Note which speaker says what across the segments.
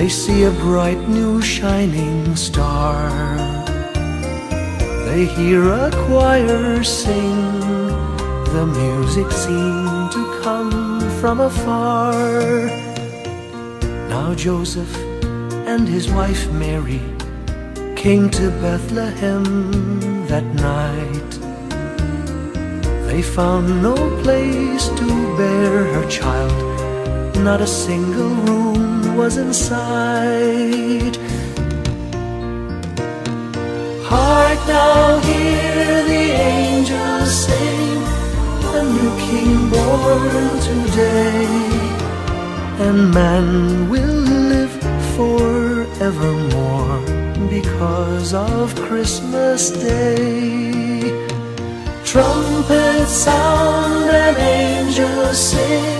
Speaker 1: they see a bright new shining star. They hear a choir sing, the music seemed to come from afar. Now Joseph and his wife Mary came to Bethlehem that night. They found no place to bear her child, not a single room was in sight. Hark now, hear the angels sing, a new king born today, and man will live forevermore because of Christmas Day. Trumpets sound and angels sing.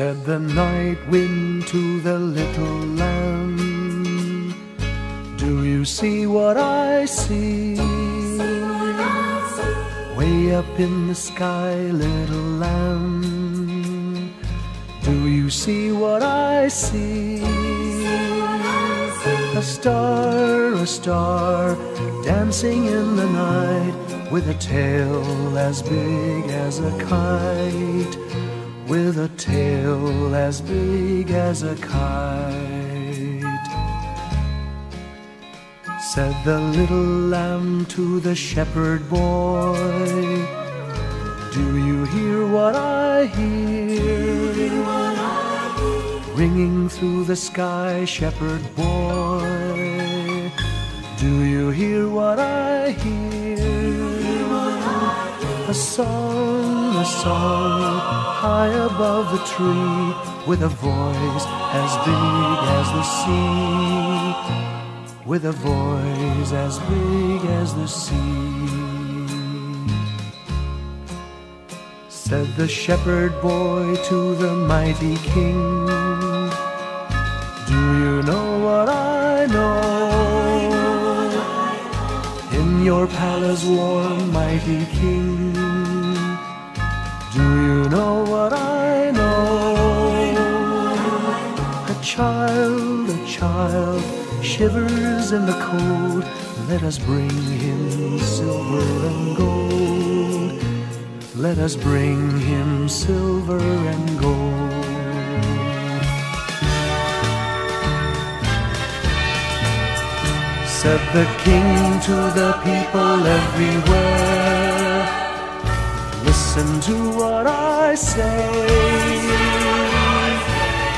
Speaker 1: Said the night wind to the little lamb, Do you see what I see? Way up in the sky, little lamb, Do you see what I see? A star, a star, dancing in the night, with a tail as big as a kite with a tail as big as a kite. Said the little lamb to the shepherd boy, Do you hear what I hear? Ringing through the sky, shepherd boy, Do you hear what I hear? A song, a song, high above the tree, with a voice as big as the sea, with a voice as big as the sea. Said the shepherd boy to the mighty king, Do you know what I know? In your palace warm, mighty king, know what I know? A child, a child shivers in the cold. Let us bring him silver and gold. Let us bring him silver and gold. Said the king to the people everywhere, Listen to what I say.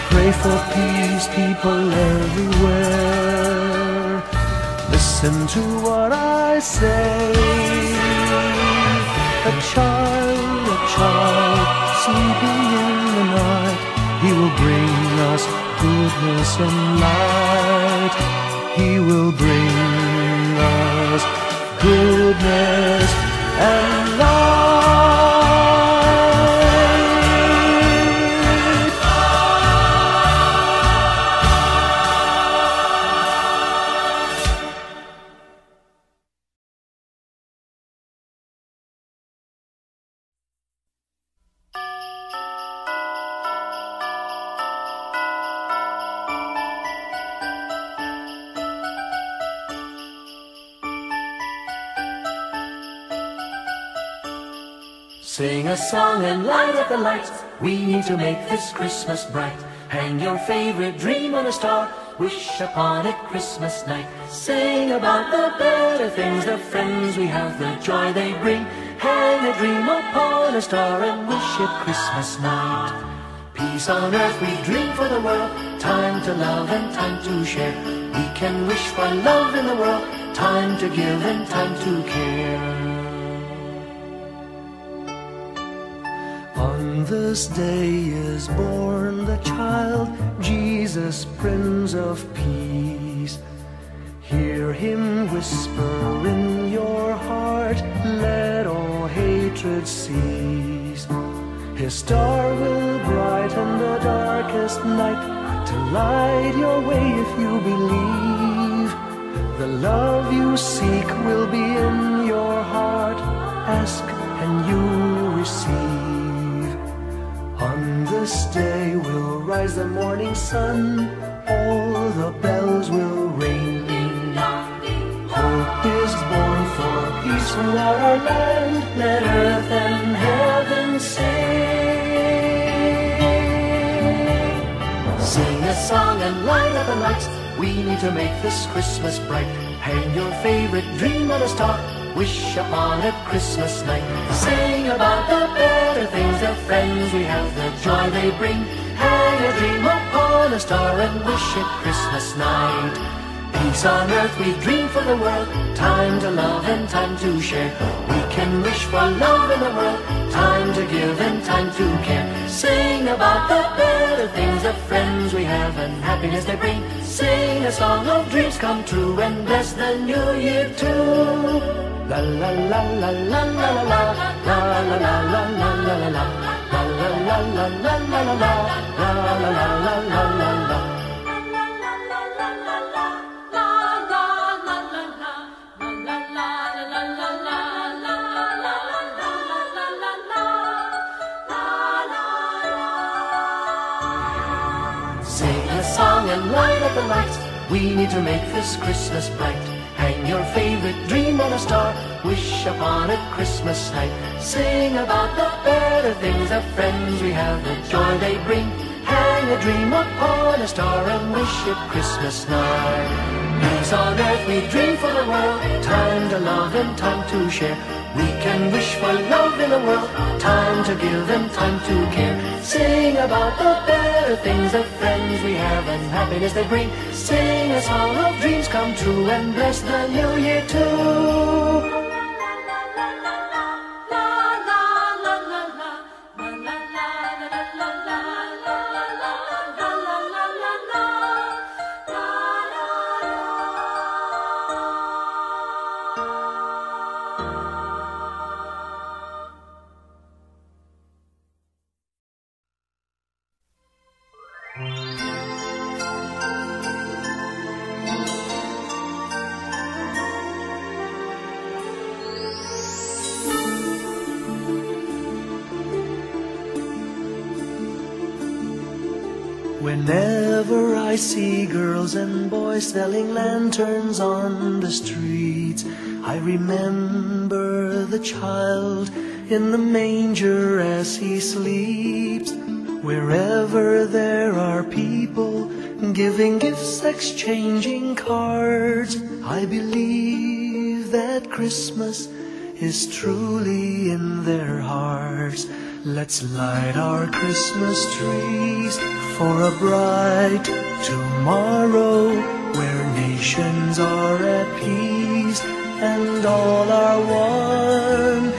Speaker 1: Pray for peace, people everywhere. Listen to what I say. A child, a child, sleeping in the night, he will bring us goodness and light. He will bring us goodness and light.
Speaker 2: Song and light up the lights. We need to make this Christmas bright. Hang your favorite dream on a star. Wish upon it Christmas night. Sing about the better things, the friends we have, the joy they bring. Hang a dream upon a star and wish it Christmas night. Peace on earth we dream for the world. Time to love and time to share. We can wish for love in the world. Time to give and time to care.
Speaker 1: This day is born the child, Jesus, Prince of Peace. Hear him whisper in your heart, let all hatred cease. His star will brighten the darkest night to light your way if you believe. The love you seek will be in your heart. Ask and you will receive. This day will rise the morning sun, all the bells will ring. Hope is born for peace throughout our land, let earth and heaven sing.
Speaker 2: Sing a song and light up the lights. We need to make this Christmas bright. Hang your favorite dream on a star. Wish upon a Christmas night. Sing about the better things, the friends we have, the joy they bring. Hang a dream upon a star and wish it Christmas night. Peace on earth we dream for the world. Time to love and time to share. We can wish for love in the world. Time to give and time to care. Sing about the better things, the friends we have and happiness they bring. Sing a song of dreams come true and bless the new year too. Sing a song and light up the lights. We need to make this Christmas bright. Your favorite dream on a star. Wish upon it Christmas night. Sing about the better things, the friends we have, the joy they bring. Hang a dream upon a star and wish it Christmas night. Peace on earth we dream for the world. Time to love and time to share. We can wish for love in the world. Time to give and time to care. Sing about the better things, the friends we have and happiness they bring. Sing a song of dreams come true and bless the new year too.
Speaker 1: I see girls and boys selling lanterns on the streets, I remember the child in the manger as he sleeps. Wherever there are people giving gifts, exchanging cards, I believe that Christmas is truly in their hearts. Let's light our Christmas trees for a bright tomorrow where nations are at peace and all are one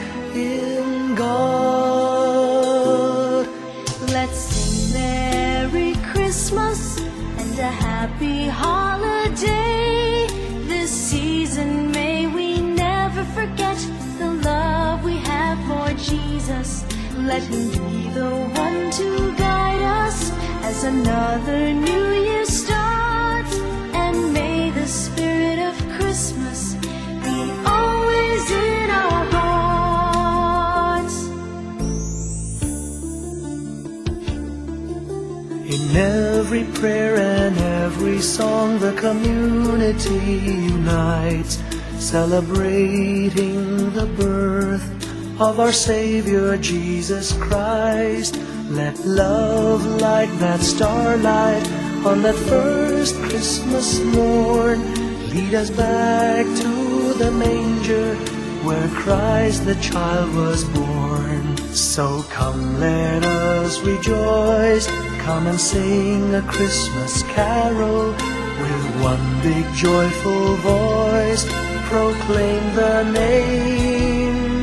Speaker 3: Let him be the one to guide us as another new year starts. And may the spirit of Christmas be always in our hearts.
Speaker 1: In every prayer and every song, the community unites, celebrating the birth of our Savior Jesus Christ. Let love like that starlight on that first Christmas morn lead us back to the manger where Christ the child was born. So come, let us rejoice. Come and sing a Christmas carol with one big joyful voice. Proclaim the name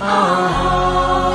Speaker 3: our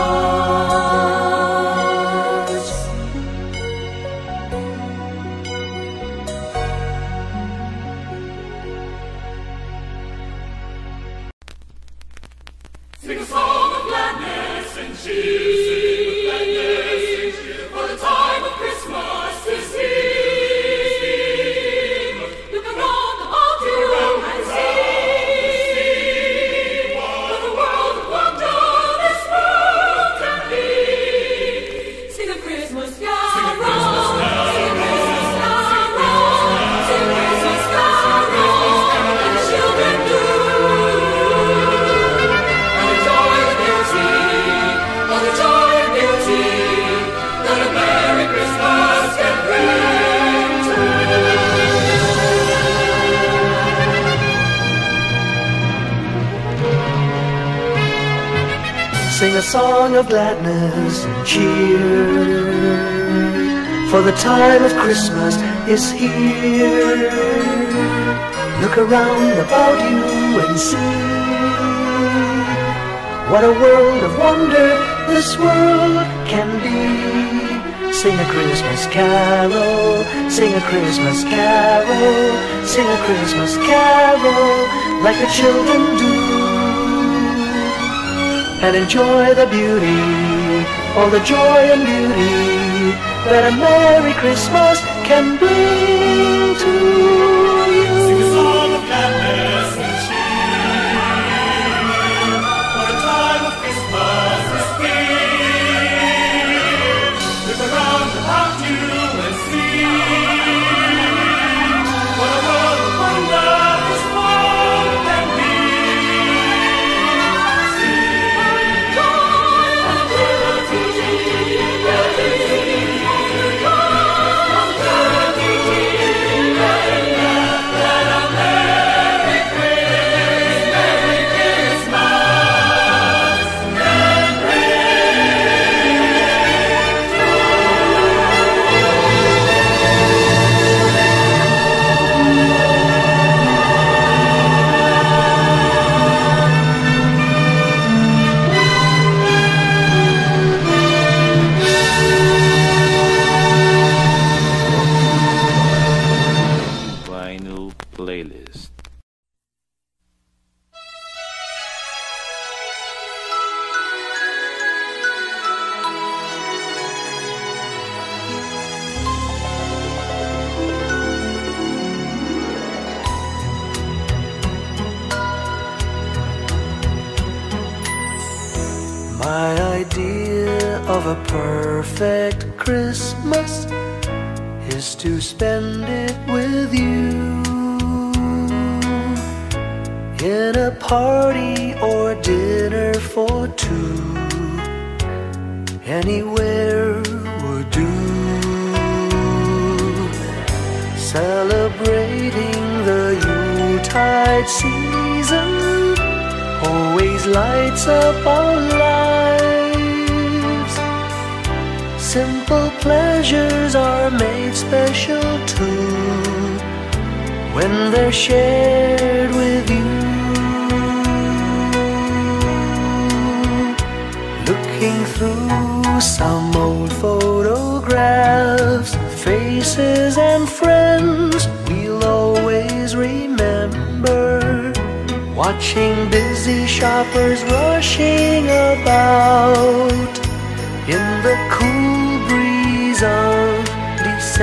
Speaker 4: song of gladness and cheer. For the time of Christmas is here. Look around
Speaker 1: about you and see what a world of wonder this world can be. Sing a Christmas carol, sing a Christmas carol, sing a Christmas carol like the children do and enjoy the beauty, all the joy and beauty that a Merry Christmas can bring to you.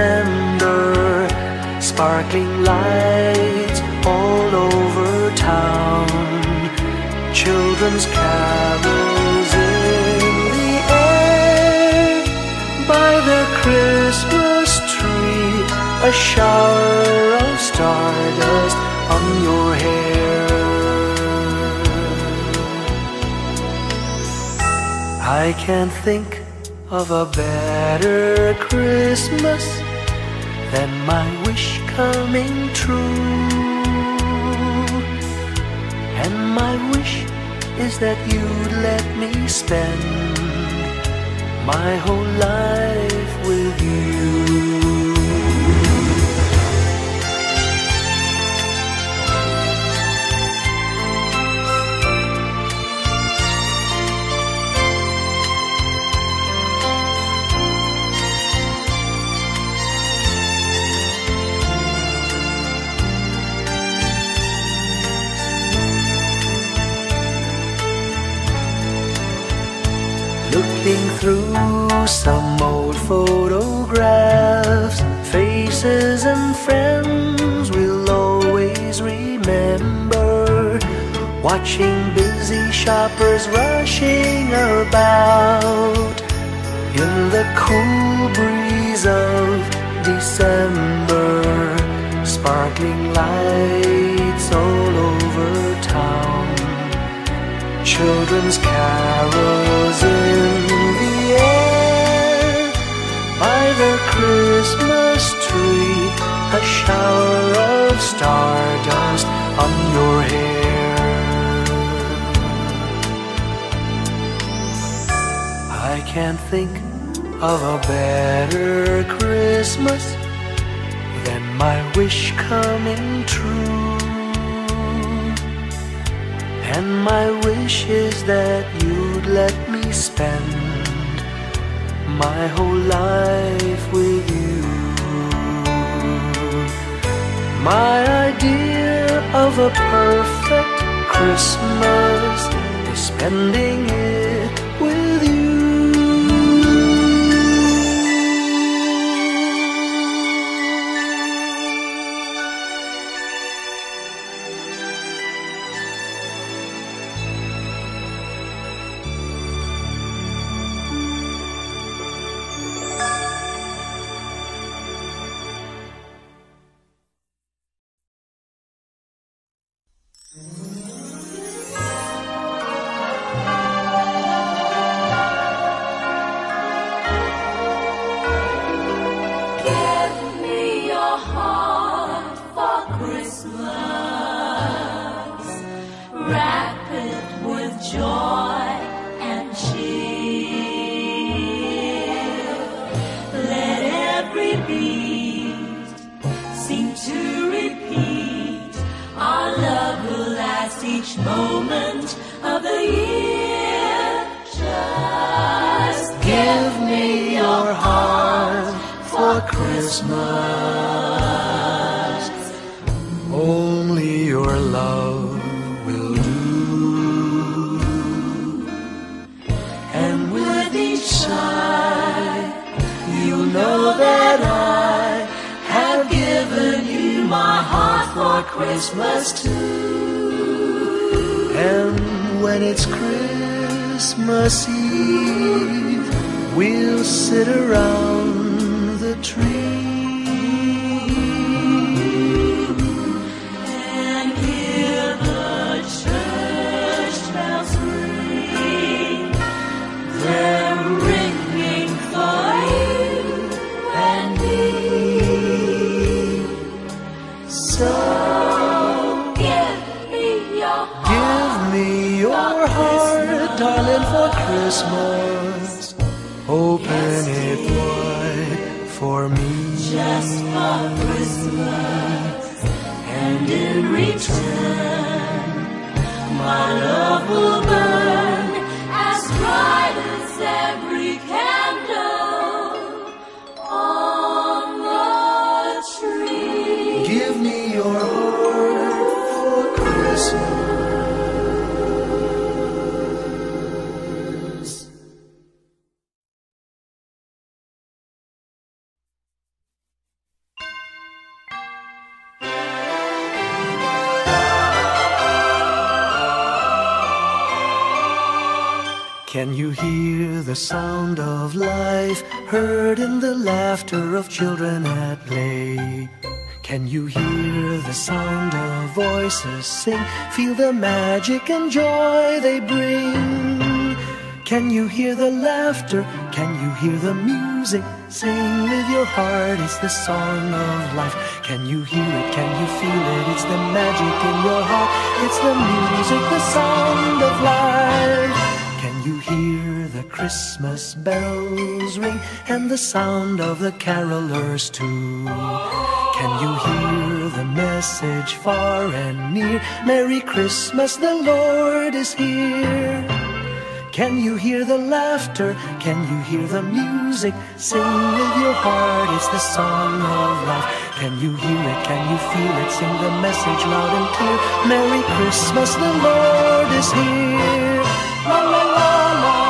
Speaker 1: December, sparkling lights all over town, children's carols in the air by the Christmas tree, a shower of stardust on your hair. I can't think of a better Christmas than my wish coming true. And my wish is that you'd let me spend my whole life with you. Looking through some old photographs, faces and friends we'll always remember. Watching busy shoppers rushing about in the cool breeze of December, sparkling lights all over town. Children's carols in Christmas tree, a shower of stardust on your hair. I can't think of a better Christmas than my wish coming true. And my wish is that you'd let me spend my whole life with you. My idea of a perfect Christmas is spending it
Speaker 4: Give me your heart,
Speaker 1: darling, for Christmas. Open it wide for me.
Speaker 3: just for Christmas, and in return, my love will burn as bright as every candle
Speaker 1: Can you hear the sound of life heard in the laughter of children at play? Can you hear the sound of voices sing? Feel the magic and joy they bring. Can you hear the laughter? Can you hear the music? Sing with your heart, it's the song of life. Can you hear it? Can you feel it? It's the magic in your heart. It's the music, the sound of life. You hear the Christmas bells ring and the sound of the carolers too? Can you hear the message far and near? Merry Christmas, the Lord is here. Can you hear the laughter? Can you hear the music? Sing with your heart, it's the song of life. Can you hear it? Can you feel it? Sing the message loud and clear. Merry Christmas, the Lord is here. La la la la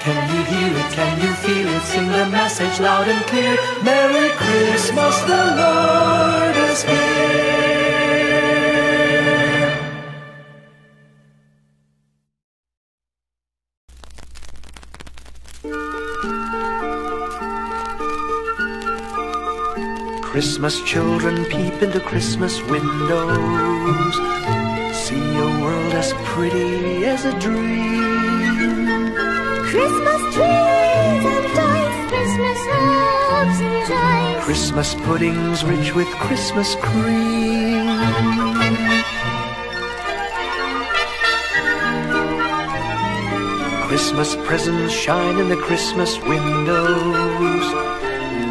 Speaker 5: Can you hear
Speaker 1: it? Can you feel it? Sing the message loud and clear. Merry Christmas, the Lord is here. Christmas children peep into Christmas windows. See a world as pretty as a dream.
Speaker 6: Christmas
Speaker 1: puddings rich with Christmas cream. Christmas presents shine in the Christmas windows.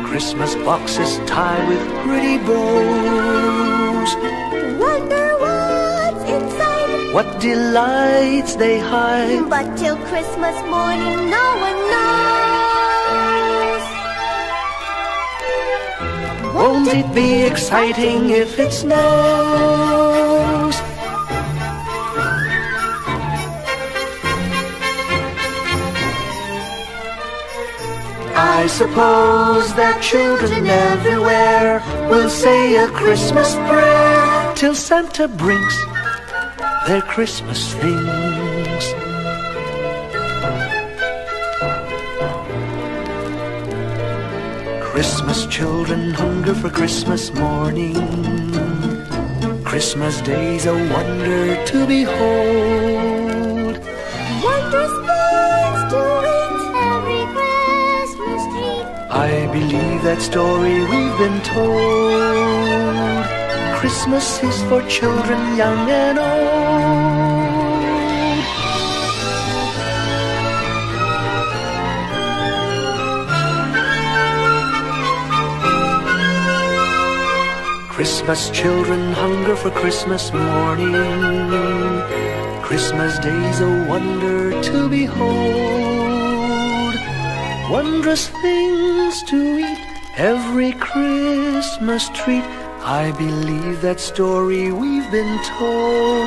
Speaker 1: Christmas boxes tied with pretty bows.
Speaker 6: Wonder what's inside.
Speaker 1: What delights they hide.
Speaker 6: But till Christmas morning, no one knows.
Speaker 1: Won't it be exciting if it snows? I suppose that children everywhere will say a Christmas prayer till Santa brings their Christmas things. Christmas children hunger for Christmas morning. Christmas day's a wonder to behold. Wondrous things to its every Christmas tree. I believe that story we've been told. Christmas is for children young and old. Christmas children hunger for Christmas morning. Christmas day's a wonder to behold. Wondrous things to eat, every Christmas treat. I believe that story we've been told.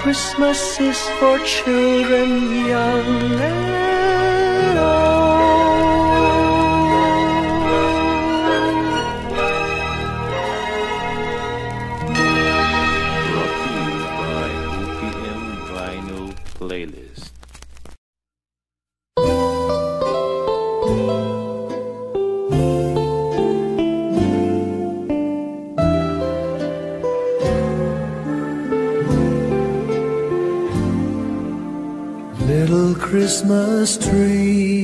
Speaker 1: Christmas is for children young Christmas tree,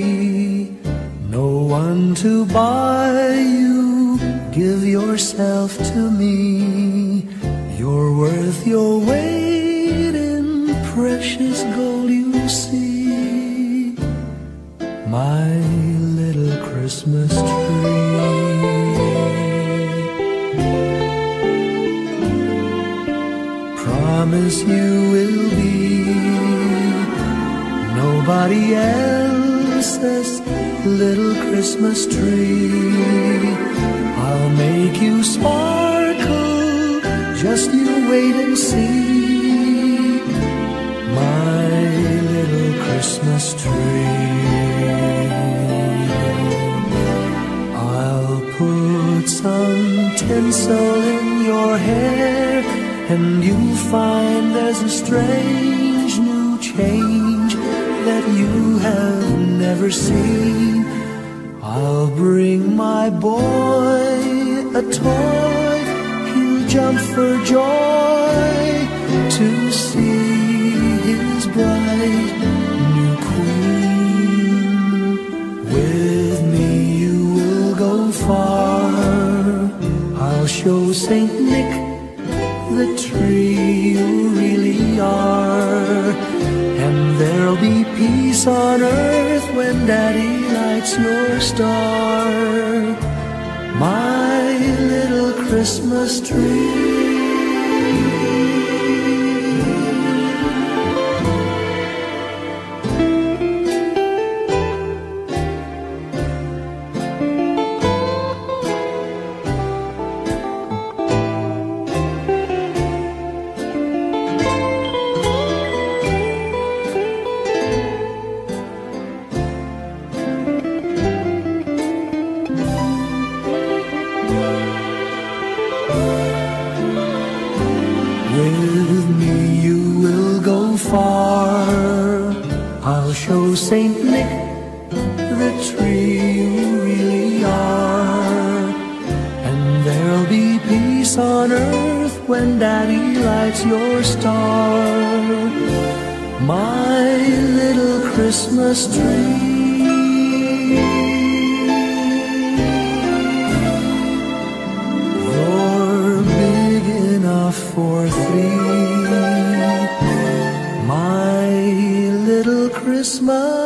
Speaker 1: I'll make you sparkle, just you wait and see. My little Christmas tree. I'll put some tinsel in your hair, and you'll find there's a strange new change that you have never seen. I'll bring my boy a toy, he'll jump for joy to see his bright new queen. With me you will go far. I'll show Saint Nick the tree you really are. And there'll be peace on earth when Daddy lights your star. My little Christmas tree.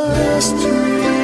Speaker 1: Christmas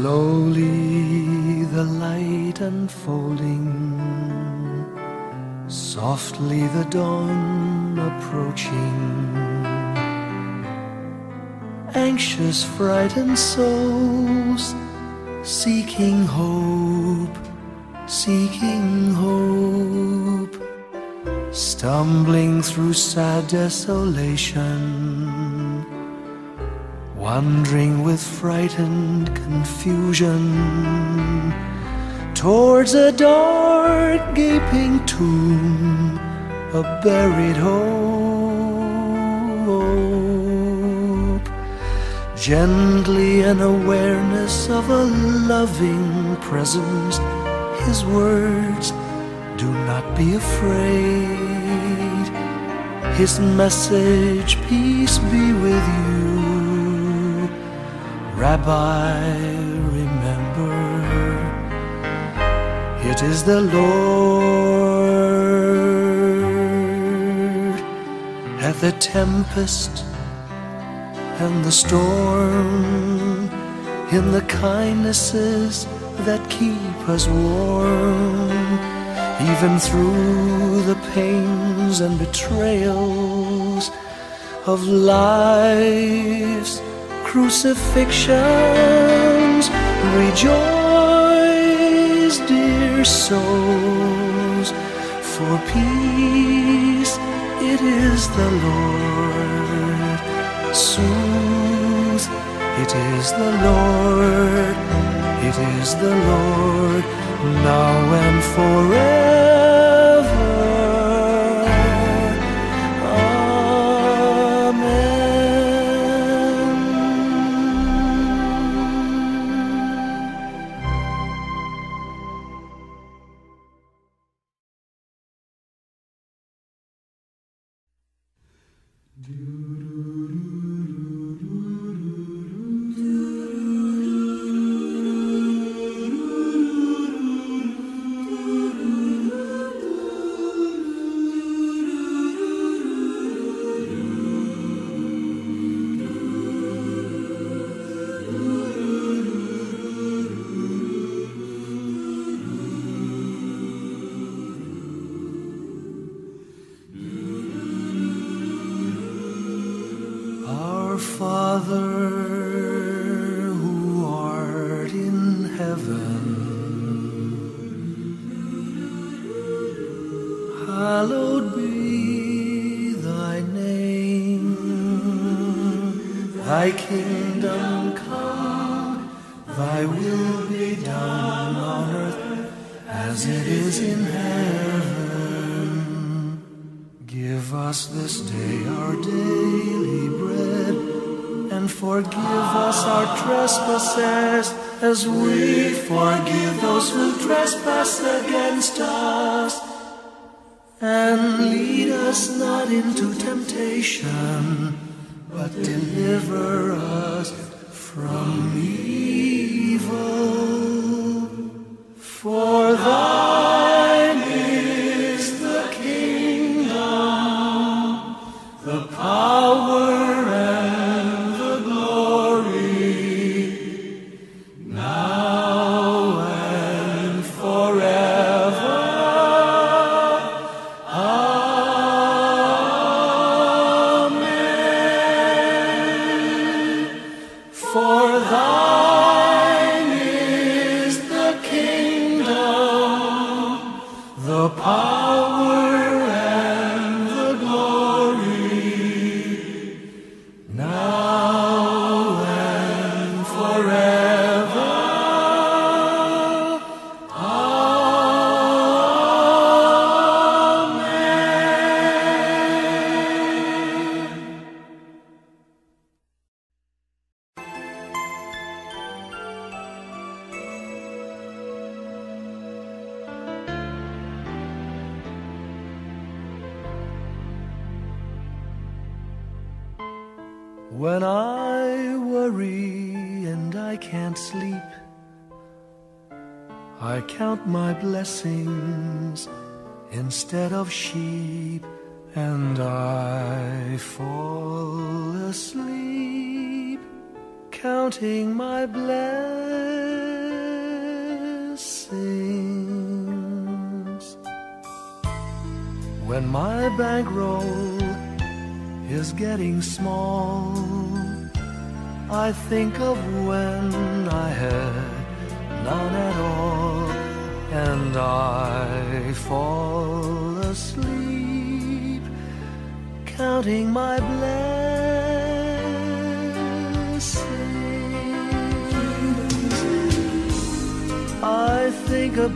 Speaker 1: Slowly the light unfolding, softly the dawn approaching. Anxious, frightened souls seeking hope, seeking hope, stumbling through sad desolation wandering with frightened confusion towards a dark gaping tomb, a buried hope. Gently an awareness of a loving presence, his words, do not be afraid. His message, peace be with you. Rabbi, remember, it is the Lord. At the tempest and the storm, in the kindnesses that keep us warm, even through the pains and betrayals of life's crucifixions. Rejoice, dear souls, for peace it is the Lord. Sooth, it is the Lord, it is the Lord, now and forever.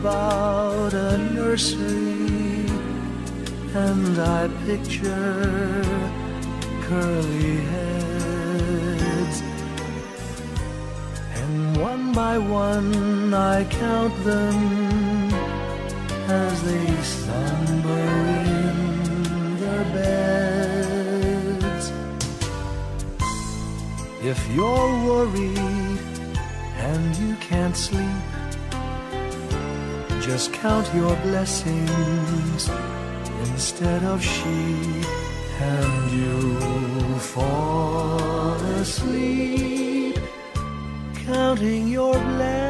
Speaker 1: about a nursery and I picture curly heads. And one by one I count them as they slumber in their beds. If you're worried, Just count your blessings instead of sheep, and you'll fall asleep counting your blessings.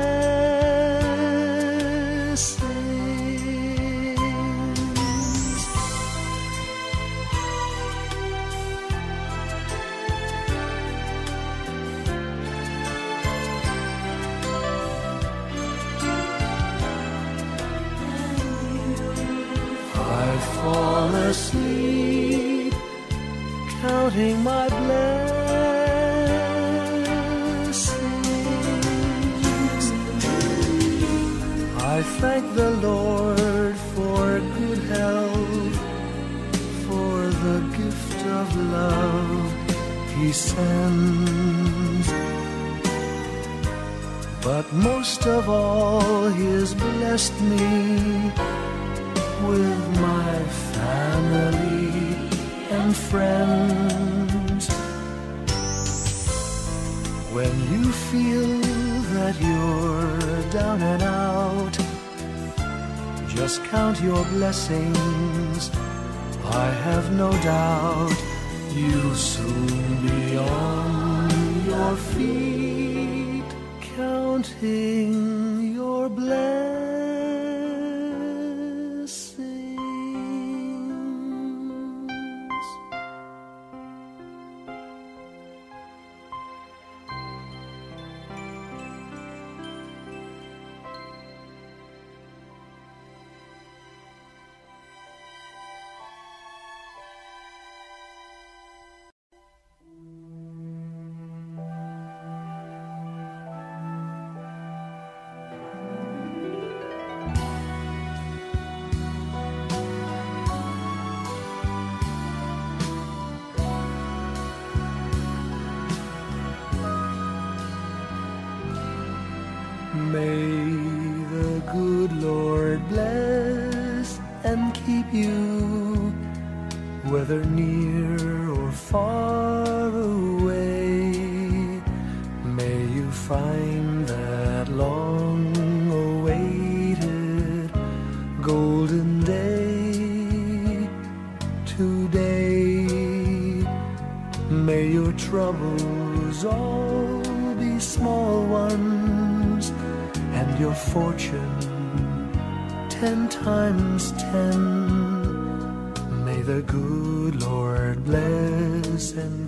Speaker 1: sing All be small ones, and your fortune ten times ten. May the good Lord bless and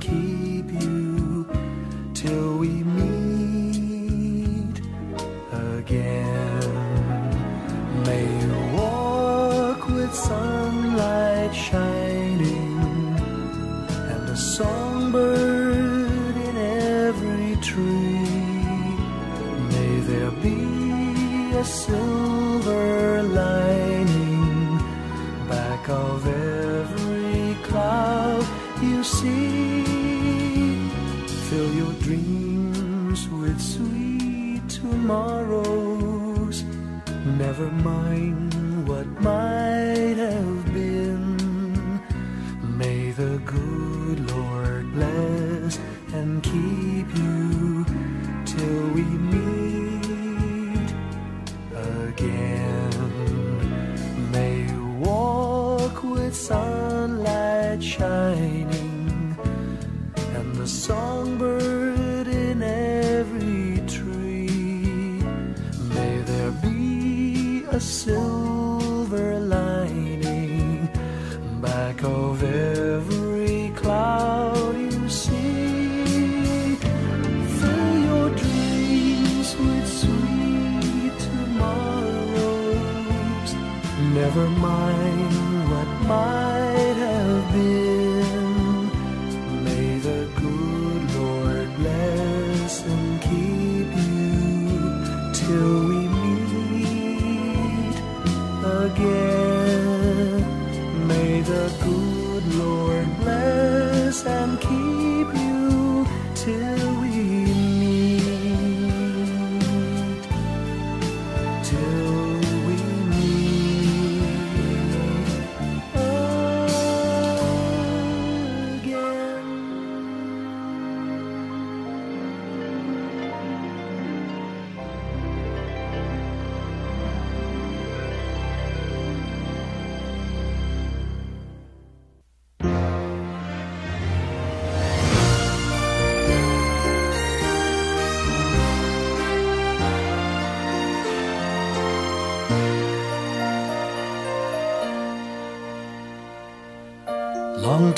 Speaker 1: so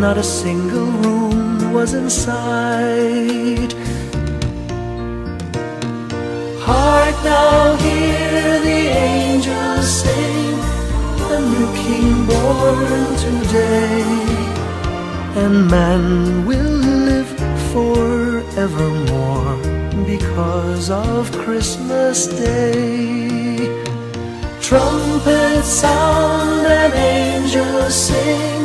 Speaker 1: not a single room was in sight. Hark now, hear the angels sing, a new king born today, and man will live forevermore because of Christmas Day. Trumpets sound and angels sing,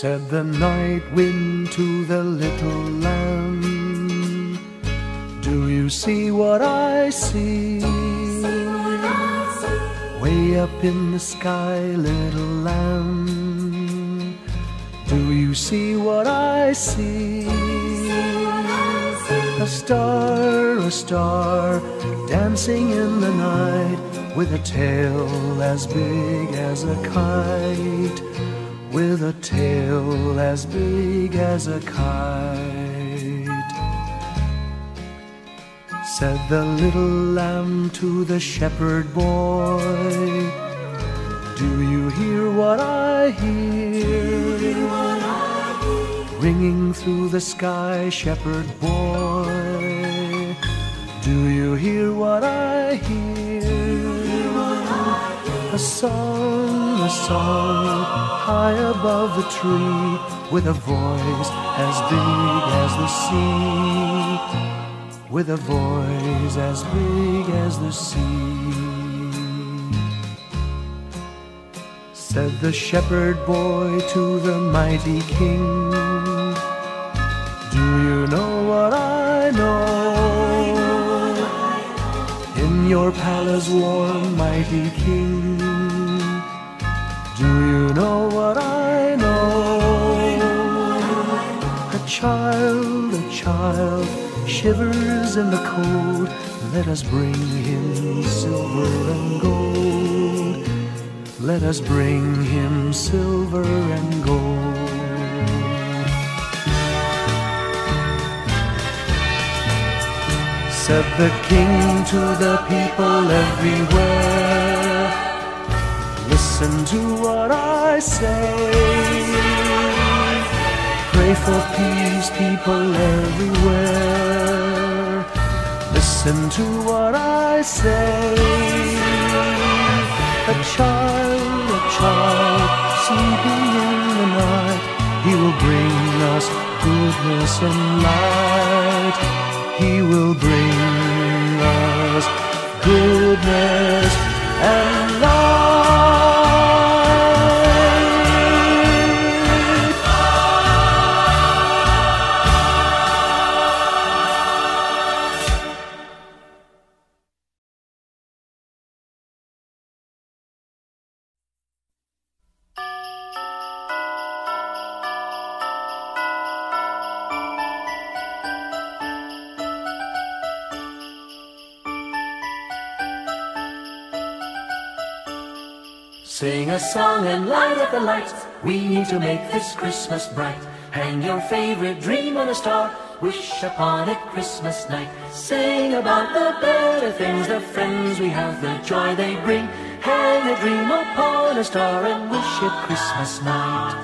Speaker 1: Said the night wind to the little lamb, Do you see what I see? Way up in the sky, little lamb, Do you see what I see? A star, a star, dancing in the night, with a tail as big as a kite with a tail as big as a kite. Said the little lamb to the shepherd boy, Do you hear what I hear? Ringing through the sky, shepherd boy, Do you hear what I hear? A song, a song, high above the tree, with a voice as big as the sea, with a voice as big as the sea. Said the shepherd boy to the mighty king, Do you know what I know? In your palace warm, mighty king. Know what I know? A child, a child shivers in the cold. Let us bring him silver and gold. Let us bring him silver and gold. Said the king to the people everywhere. Listen to what I say. Pray for peace, people everywhere. Listen to what I say. A child, a child, sleeping in the night. He will bring us goodness and light. He will bring us goodness and light.
Speaker 2: Song and light up the lights. We need to make this Christmas bright. Hang your favorite dream on a star. Wish upon it Christmas night. Sing about the better things, the friends we have, the joy they bring. Hang a dream upon a star and wish it Christmas night.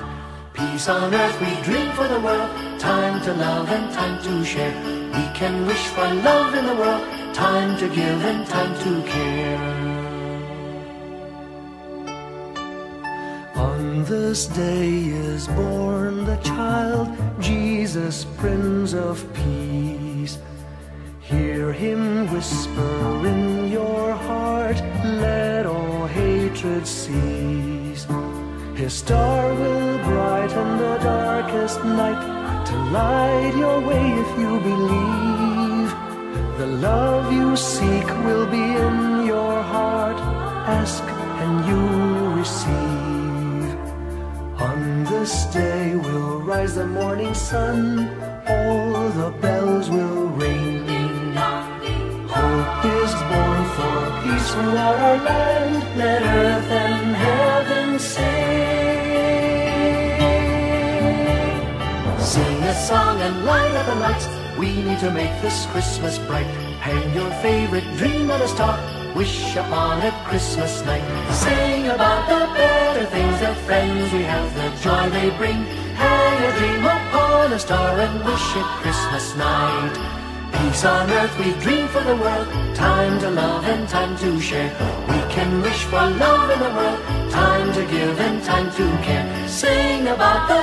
Speaker 2: Peace on earth we dream for the world. Time to love and time to share. We can wish for love in the world. Time to give and time to care.
Speaker 1: This day is born the child, Jesus, Prince of Peace. Hear him whisper in your heart, let all hatred cease. His star will brighten the darkest night to light your way if you believe. The love you seek will be in your heart. Ask and you'll receive. This day will rise the morning sun, all the bells will ring. Hope is born for peace throughout our land, let earth and heaven sing.
Speaker 2: Sing a song and light up the lights. We need to make this Christmas bright. Hang your favorite dream on a star. Wish upon a Christmas night. Sing about the better things, the friends we have, the joy they bring. Hang a dream upon a star and wish it Christmas night. Peace on earth we dream for the world. Time to love and time to share. We can wish for love in the world. Time to give and time to care. Sing about the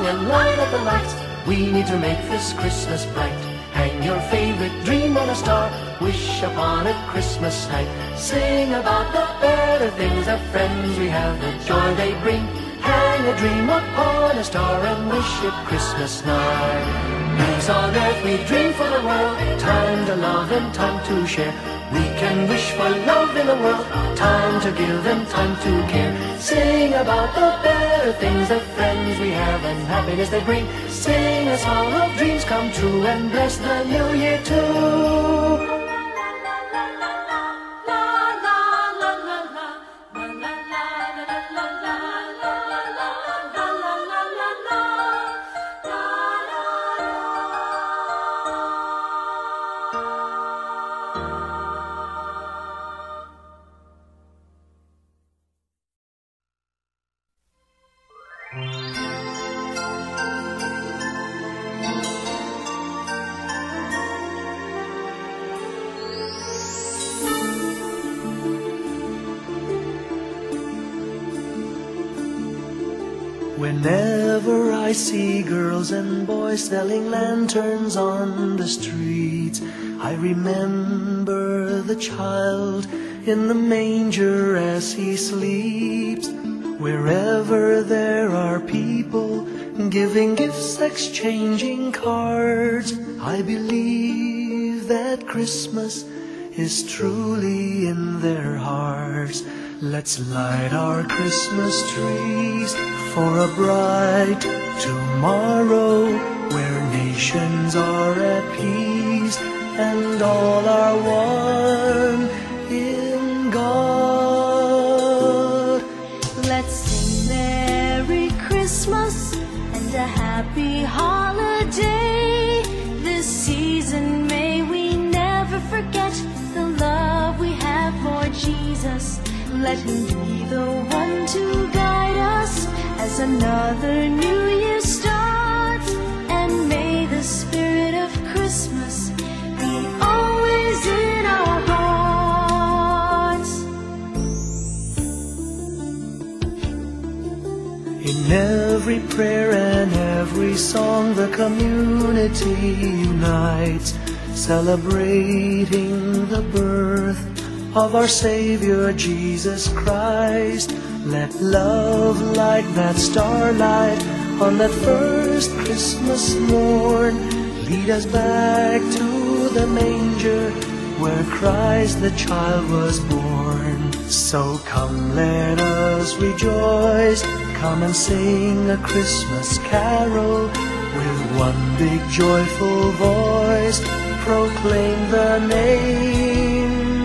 Speaker 2: song and light up the lights. We need to make this Christmas bright. Hang your favorite dream on a star. Wish upon it Christmas night. Sing about the better things, the friends we have, the joy they bring. Hang a dream upon a star and wish it Christmas night. Peace on earth we dream for the world. Time to love and time to share. We can wish for love in the world. Time to give and time to care. Sing about the better things, the friends we have and happiness they bring. Sing a song of dreams come true and bless the new year too.
Speaker 1: Whenever I see girls and boys selling lanterns on the streets, I remember the child in the manger as he sleeps. Wherever there are people giving gifts, exchanging cards, I believe that Christmas is truly in their hearts. Let's light our Christmas trees for a bright tomorrow where nations are at peace and all are one
Speaker 3: Let him be the one to guide us as another new year starts. And may the spirit of Christmas be always in our hearts.
Speaker 1: In every prayer and every song, the community unites, celebrating the birth of our Savior Jesus Christ. Let love like that starlight on that first Christmas morn lead us back to the manger where Christ the child was born. So come, let us rejoice. Come and sing a Christmas carol with one big joyful voice. Proclaim the name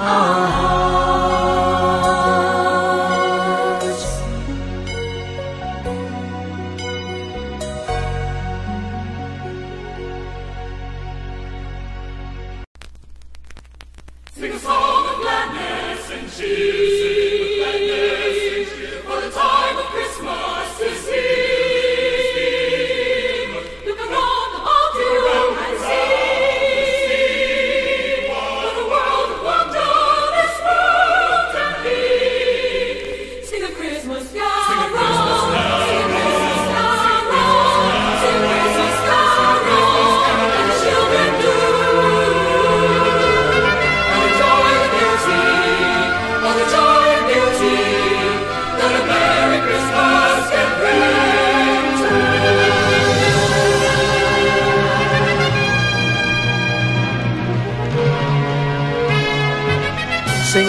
Speaker 3: our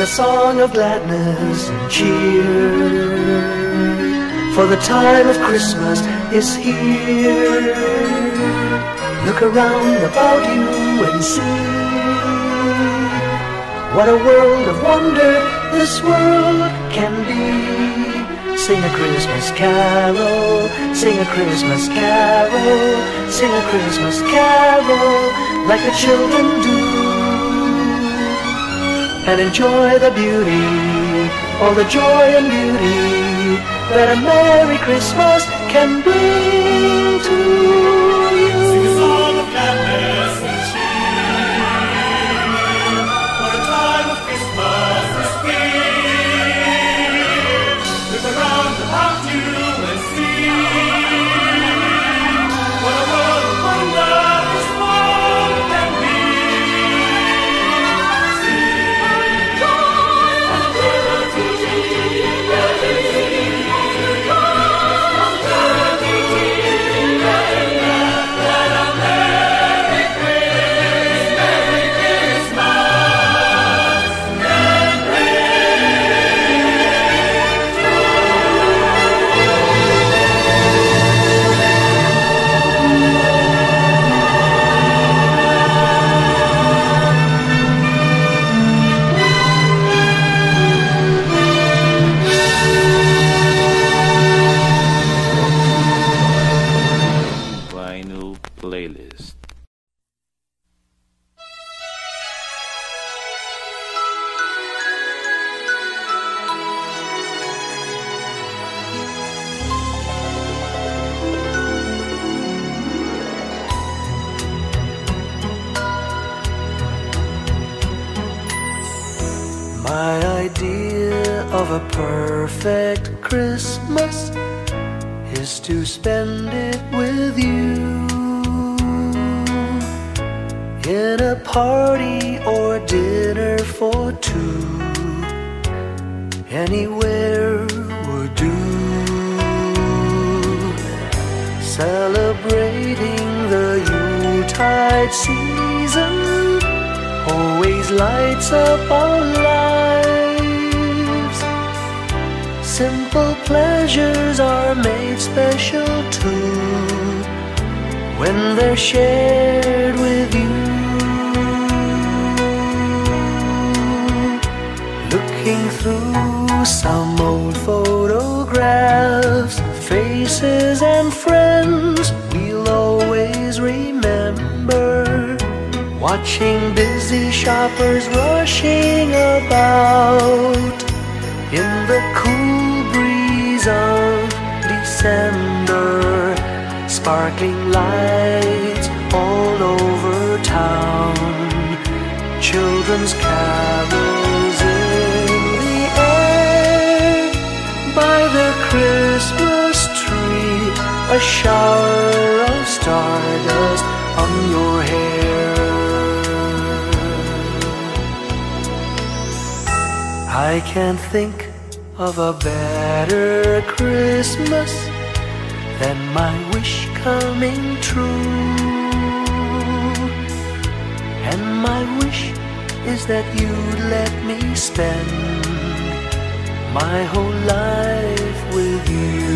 Speaker 4: song of gladness and cheer. For the time of Christmas is here. Look around
Speaker 1: about you and see what a world of wonder this world can be. Sing a Christmas carol, sing a Christmas carol, sing a Christmas carol like the children do and enjoy the beauty, all the joy and beauty that a Merry Christmas can bring to you.
Speaker 5: Sing a song of gladness
Speaker 1: when they're shared with you. Looking through some old photographs, faces and friends we'll always remember. Watching busy shoppers rushing about in the cool breeze of December, sparkling lights all over town, children's carols in the air. By the Christmas tree, a shower of stardust on your hair. I can't think of a better Christmas than my wish coming true. And my wish is that you'd let me spend my whole life with you.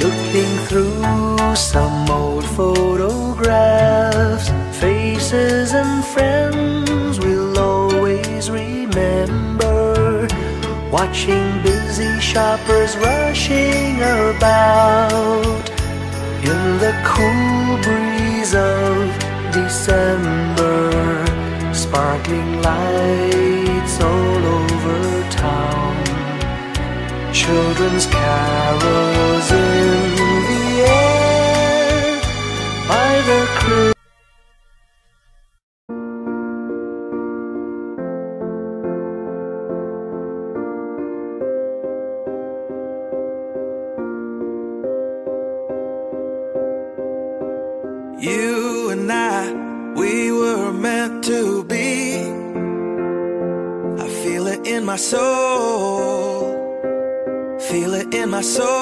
Speaker 1: Looking through some old photographs, faces and friends we'll always remember. Watching busy shoppers rushing about in the cool breeze of December, sparkling lights children's carols in the air by the Christmas.
Speaker 7: My soul.